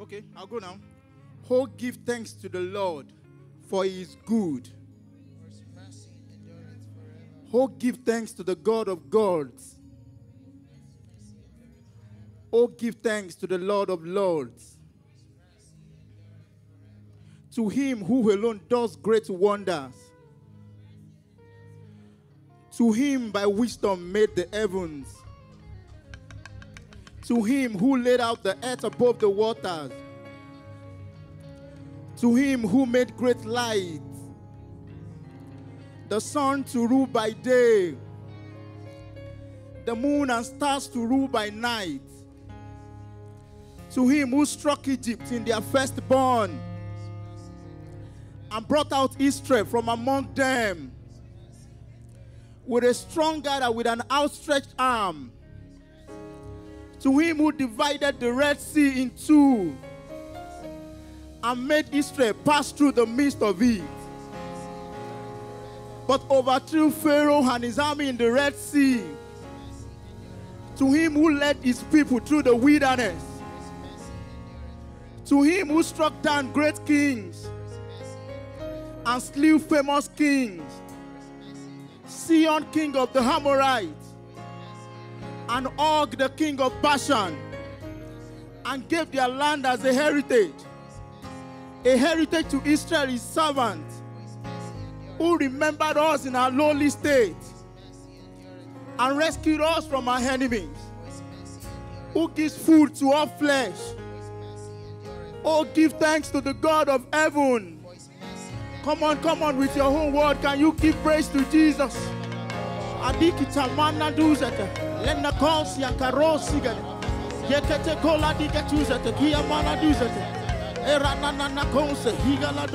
Okay, I'll go now. Oh, give thanks to the Lord, for he is good. Oh, give thanks to the God of gods. Oh, give thanks to the Lord of lords. To him who alone does great wonders. To him by wisdom made the heavens. To him who laid out the earth above the waters. To him who made great light. The sun to rule by day. The moon and stars to rule by night. To him who struck Egypt in their firstborn and brought out Israel from among them with a strong gather with an outstretched arm. To him who divided the Red Sea in two and made Israel pass through the midst of it, but overthrew Pharaoh and his army in the Red Sea. To him who led his people through the wilderness. To him who struck down great kings and slew famous kings. Sihon, king of the Amorites, and Og, the king of Bashan, and gave their land as a heritage, a heritage to Israel, his servant, who remembered us in our lowly state and rescued us from our enemies, who gives food to all flesh. Oh, give thanks to the God of heaven. Come on, come on with your own word. Can you give praise to Jesus? Adiki tamana duzete. Lena kosi ya karosi. Yekete kola dike tuzete. Kia mana duzete. Era na na na konse. Higa la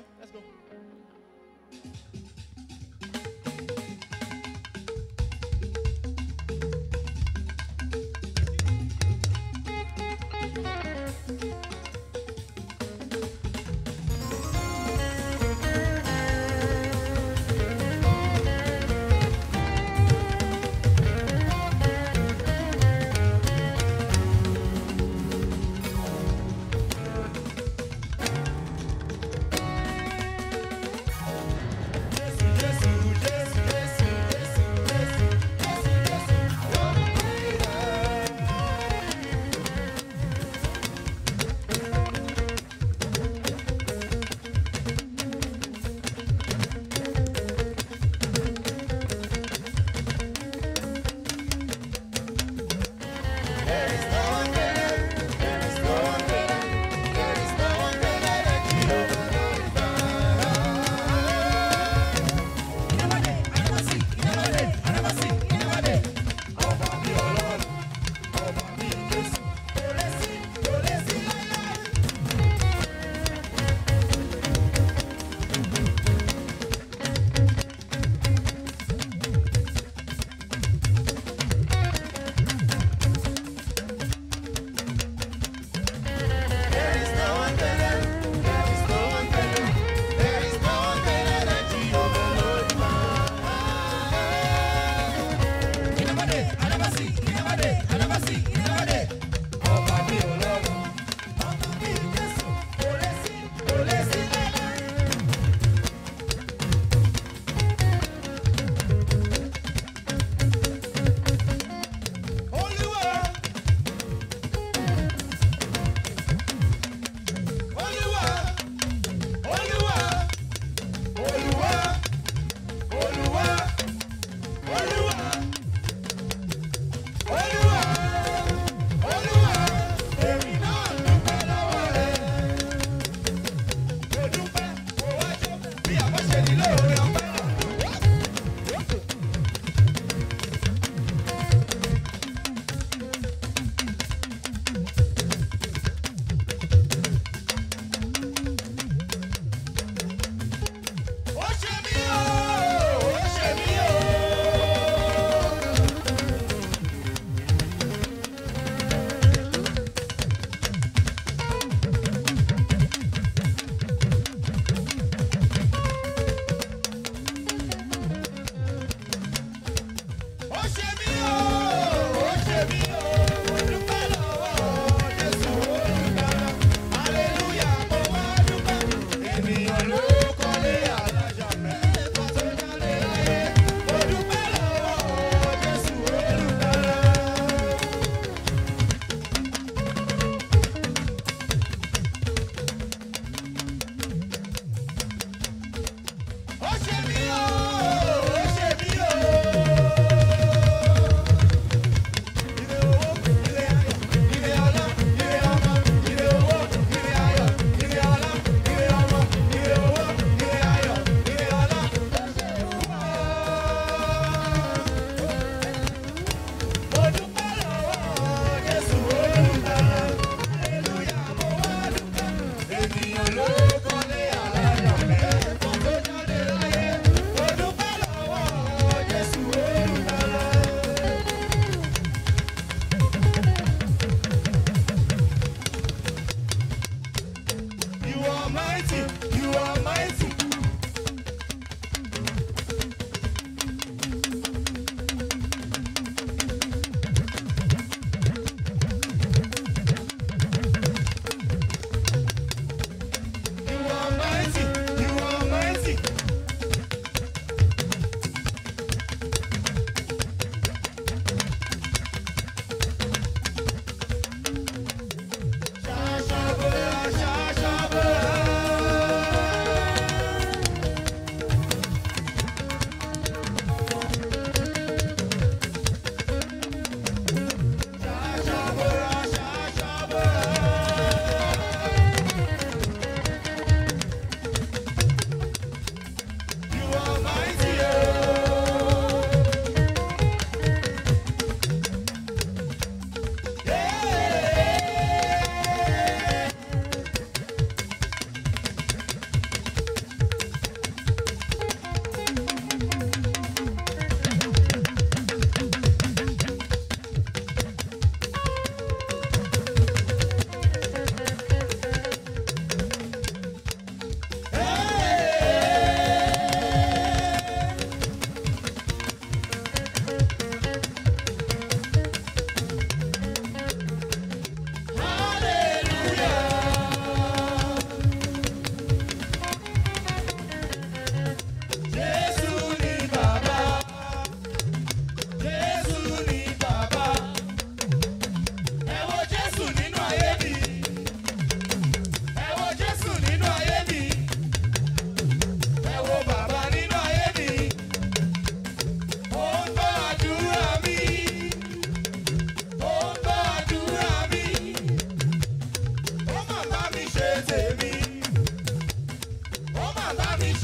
right, let's go.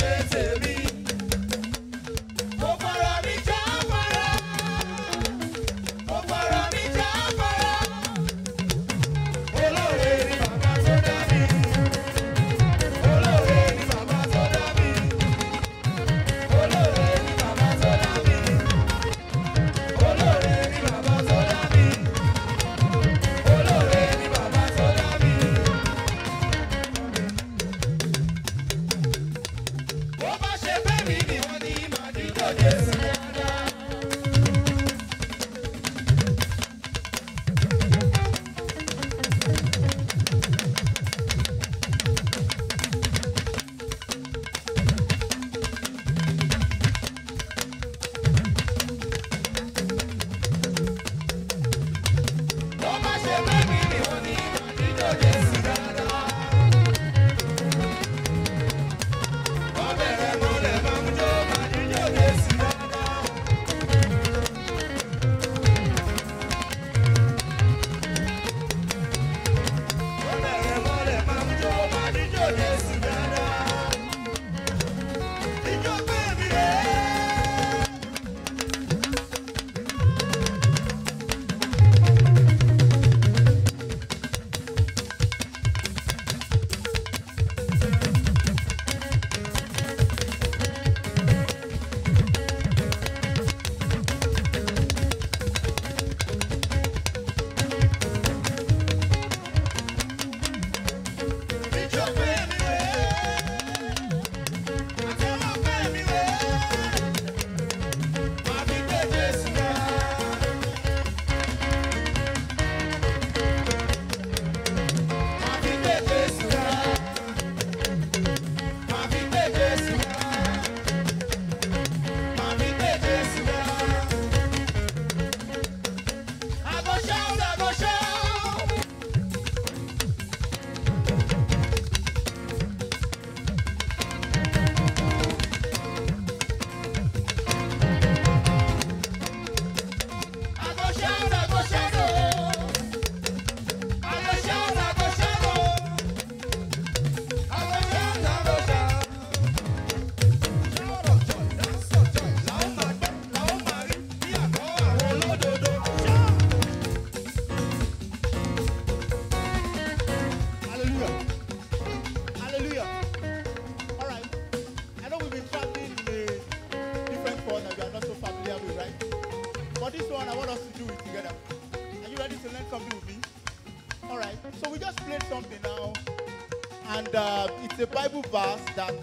Brazil. A Bible verse that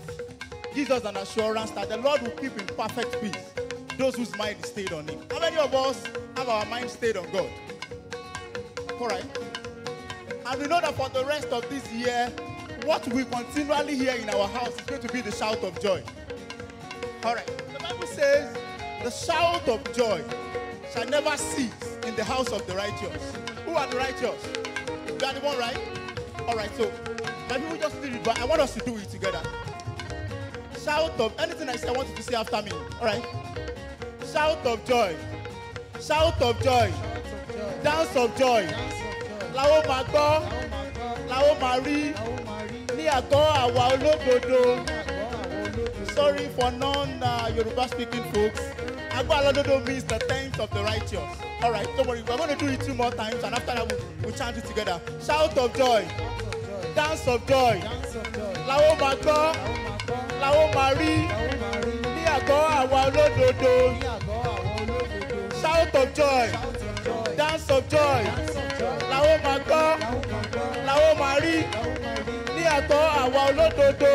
gives us an assurance that the Lord will keep in perfect peace those whose mind stayed on Him. How many of us have our mind stayed on God? All right. And we know that for the rest of this year, what we continually hear in our house is going to be the shout of joy. All right. The Bible says, the shout of joy shall never cease in the house of the righteous. Who are the righteous? You are the one, right? All right. So, my people just did it, but I want us to do it together. Shout of anything I say, I want you to say after me. All right. Shout of joy. Shout of joy. Dance of joy. Ó máa gbọ́, ó máa rí ní àgọ́ àwa olódodo. Sorry for non-Yoruba speaking folks. Àgọ́ alódodo means the tenth of the righteous. All right, don't worry. We're going to do it two more times, and after that, we'll, we'll chant it together. Shout of joy. Dance of joy. Ó máa gbọ́, ó máa rí ní àgọ́ àwa olódodo. Shout of joy. Dance of joy. Ó máa gbọ́, ó máa rí ní àgọ́ àwa olódodo.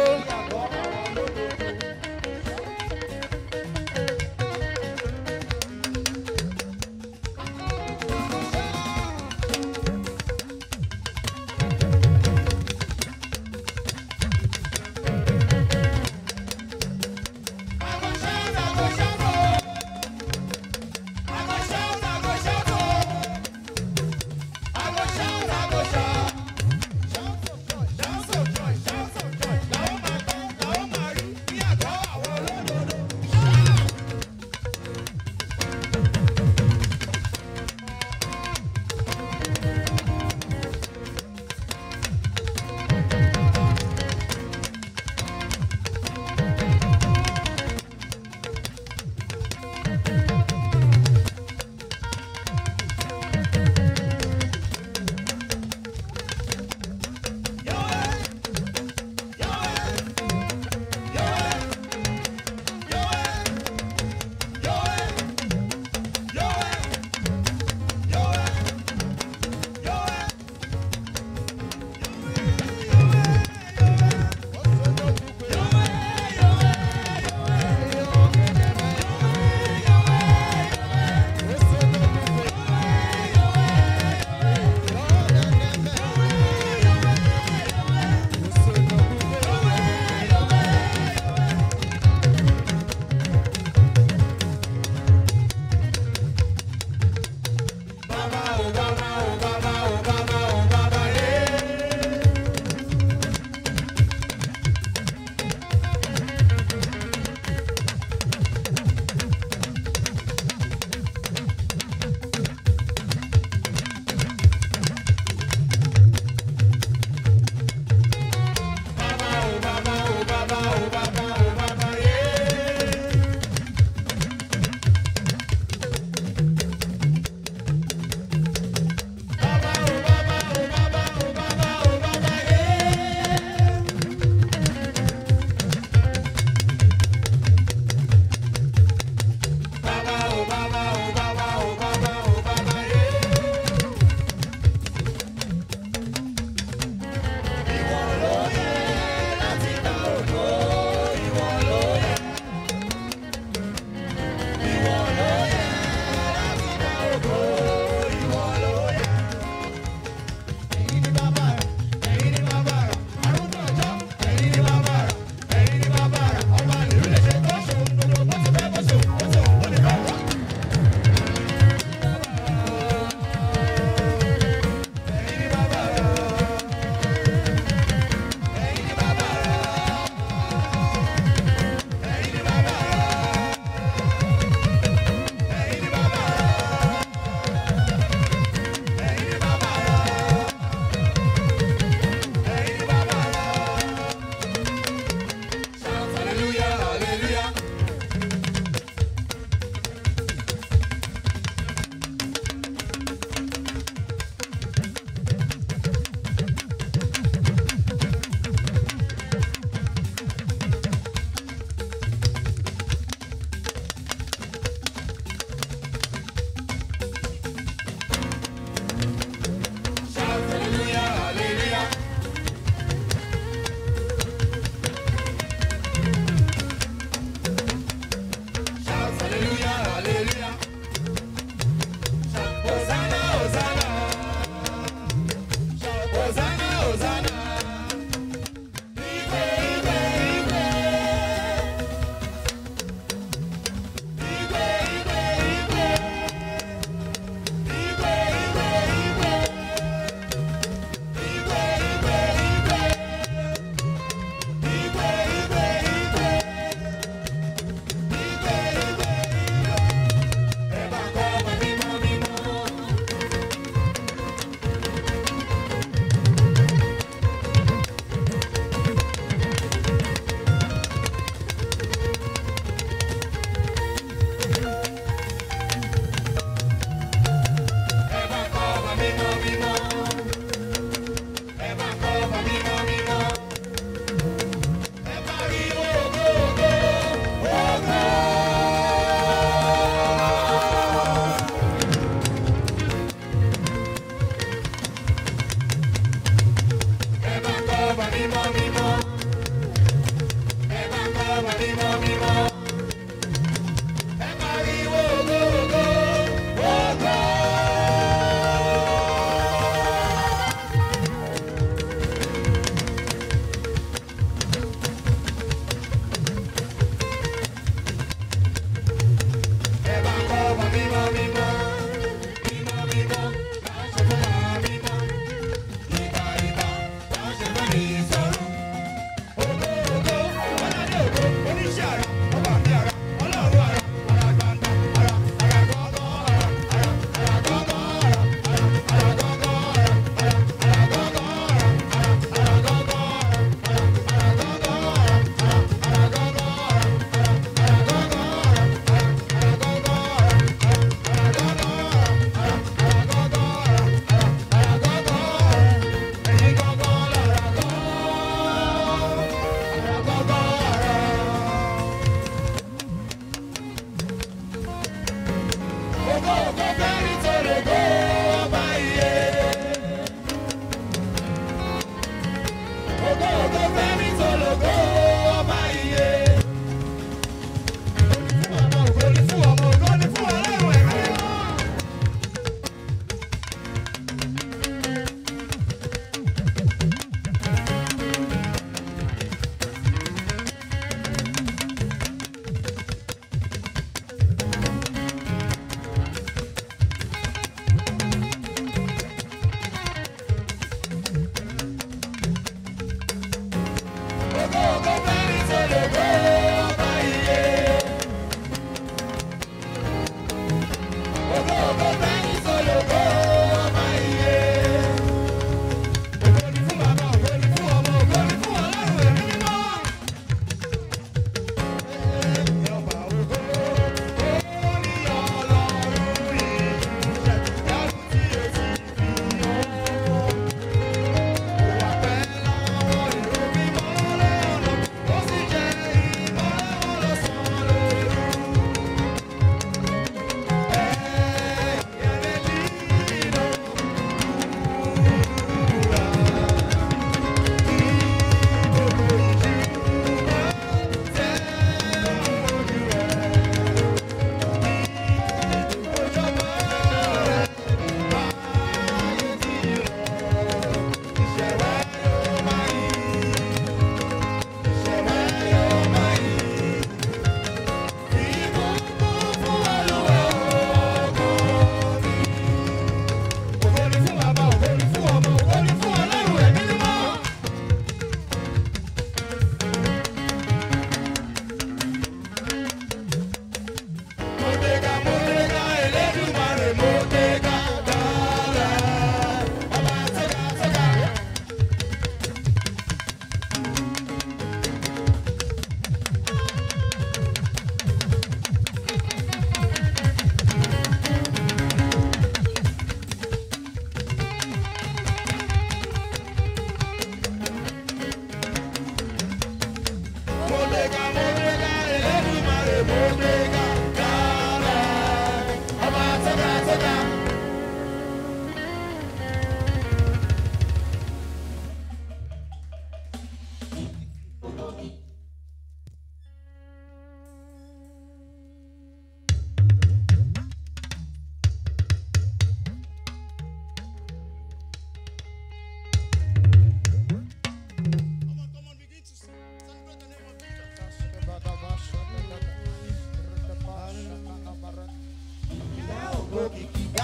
Keep